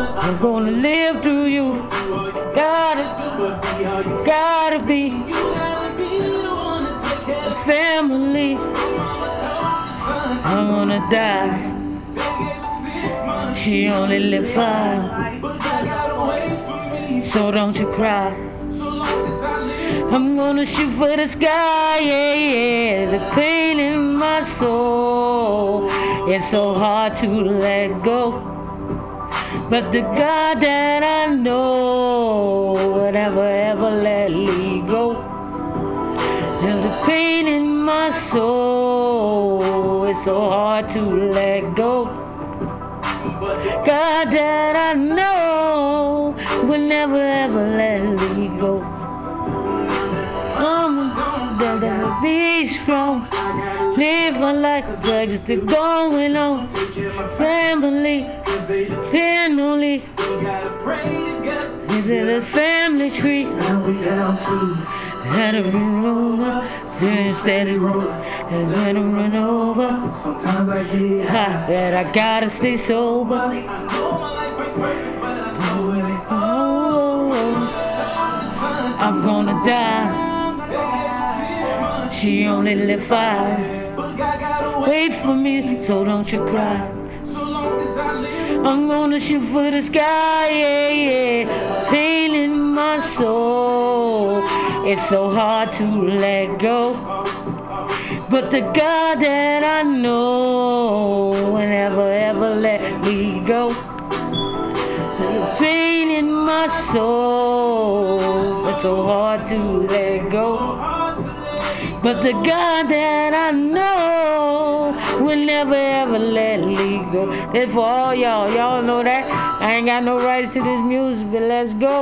I'm gonna live through you. you Gotta, you gotta be family. I'm gonna die. She only lived five, so don't you cry. I'm gonna shoot for the sky, yeah, yeah. The pain in my soul, it's so hard to let go. But the God that I know would never ever let me go. There's the pain in my soul, it's so hard to let go. God that I know would never ever let me go. I'm gonna be strong, live my life, but just going on. Family, it a family tree? Had to run over, then steady roll, and let them run over. Sometimes I get Ha, that I gotta stay sober. Oh, I'm gonna die. She only lived five. Wait for me, so don't you cry. I'm gonna shoot for the sky, yeah, yeah. Pain in my soul. It's so hard to let go. But the God that I know will never ever let me go. Pain in my soul, it's so hard to let go. But the God that I know never ever let me go. That's for all y'all. Y'all know that. I ain't got no rights to this music, but let's go.